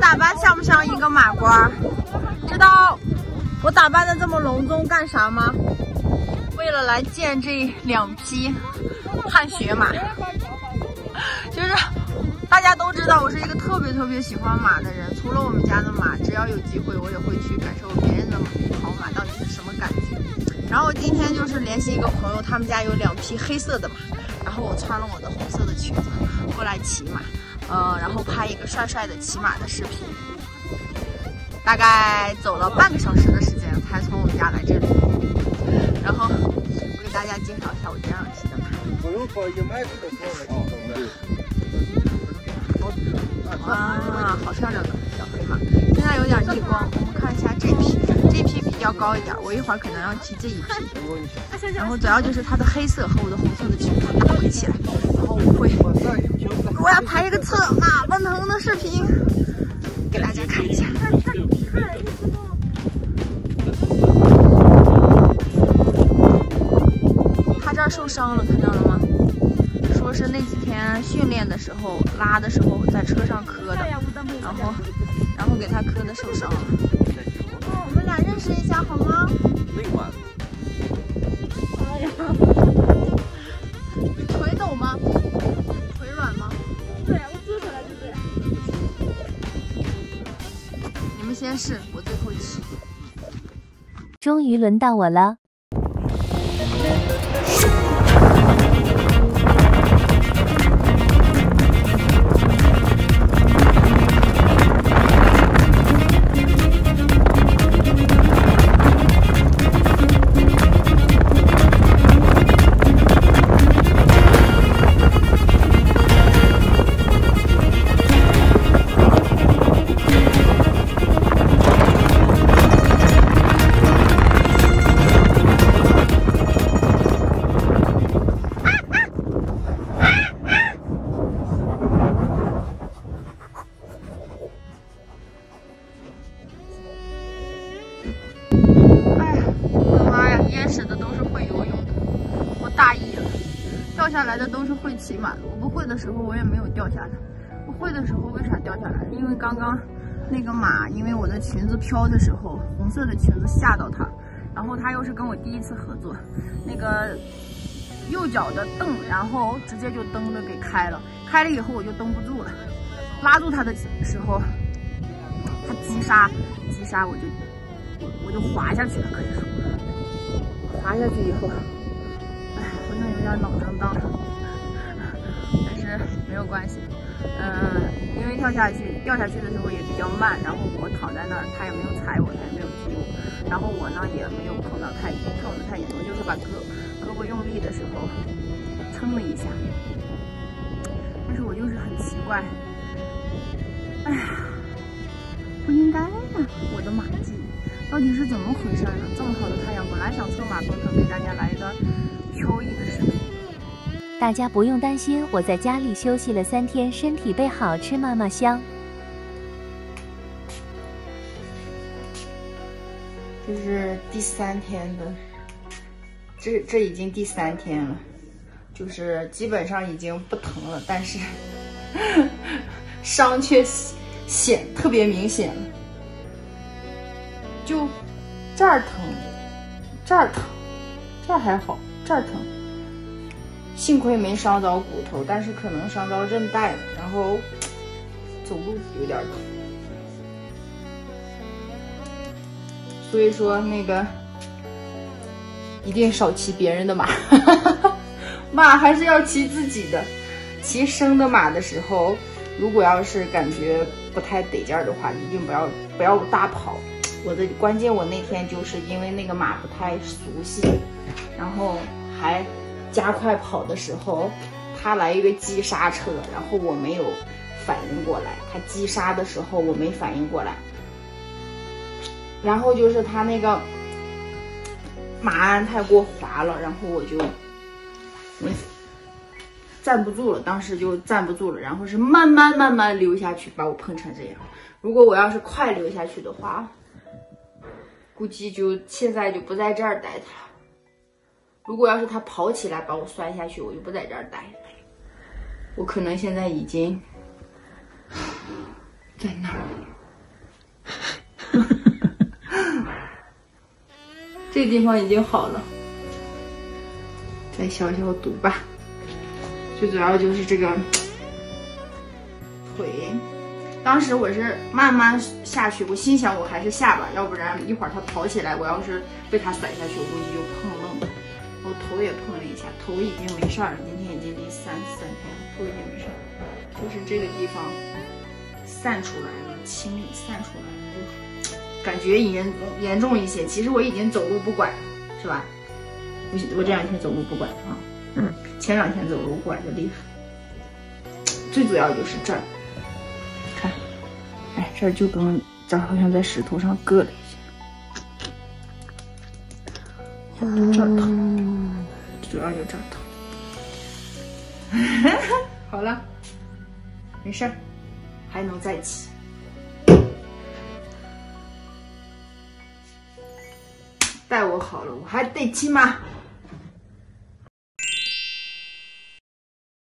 打扮像不像一个马官？知道我打扮的这么隆重干啥吗？为了来见这两匹汗血马，就是大家都知道我是一个特别特别喜欢马的人。除了我们家的马，只要有机会，我也会去感受别人的跑马到底是什么感觉。然后今天就是联系一个朋友，他们家有两匹黑色的马，然后我穿了我的红色的裙子过来骑马。呃，然后拍一个帅帅的骑马的视频，大概走了半个小时的时间才从我们家来这里。然后我给大家介绍一下我这样骑的马。啊，好漂亮的小黑马！现在有点逆光，我们看一下这匹，这匹比较高一点，我一会儿可能要骑这一匹。然后主要就是它的黑色和我的红色的裙子搭配起来，然后我会。我要拍一个策马奔腾的视频，给大家看一下。他这儿受伤了，看到了吗？说是那几天训练的时候拉的时候在车上磕的，然后然后给他磕的受伤了。我们俩认识一下好吗？是，我最后一次。终于轮到我了。下来的都是会骑马的，我不会的时候我也没有掉下来。我会的时候为啥掉下来？因为刚刚那个马，因为我的裙子飘的时候，红色的裙子吓到它，然后它又是跟我第一次合作，那个右脚的蹬，然后直接就蹬的给开了，开了以后我就蹬不住了，拉住它的时候，它急刹，急刹我就我就滑下去了，可以说滑下去以后。有点脑震荡，但是没有关系。嗯，因为跳下去，掉下去的时候也比较慢，然后我躺在那儿，他也没有踩我，他也没有踢我，然后我呢也没有碰到太碰的太严重，就是把胳胳膊用力的时候蹭了一下。但是我就是很奇怪，哎呀，不应该呀！我的马技到底是怎么回事呢？这么好的太阳，本来想策马奔腾，给大家来一个。飘逸的，大家不用担心，我在家里休息了三天，身体备好，吃嘛嘛香。这是第三天的，这这已经第三天了，就是基本上已经不疼了，但是 伤却显特别明显了，就这儿疼，这儿疼，这儿还好。这儿疼，幸亏没伤着骨头，但是可能伤着韧带了，然后走路有点疼。所以说那个一定少骑别人的马，马还是要骑自己的。骑生的马的时候，如果要是感觉不太得劲儿的话，一定不要不要大跑。我的关键，我那天就是因为那个马不太熟悉，然后。还加快跑的时候，他来一个急刹车，然后我没有反应过来。他急刹的时候我没反应过来，然后就是他那个马鞍太过滑了，然后我就没站不住了，当时就站不住了，然后是慢慢慢慢溜下去，把我碰成这样。如果我要是快溜下去的话，估计就现在就不在这儿待着了。如果要是他跑起来把我摔下去，我就不在这儿待了。我可能现在已经在那儿。这地方已经好了，再消消毒吧。最主要就是这个腿，当时我是慢慢下去，我心想我还是下吧，要不然一会儿他跑起来，我要是被他甩下去，我估计就碰了。头也碰了一下，头已经没事儿了，今天已经第三三天了，头已经没事儿，就是这个地方散出来了，清理散出来了，就感觉严严重一些。其实我已经走路不拐了，是吧？我我这两天走路不拐啊，嗯，前两天走路拐的厉害。最主要就是这儿，看，哎，这儿就跟这儿好像在石头上硌了一这儿疼，主要就这儿疼。好了，没事儿，还能再起。待我好了，我还得骑吗。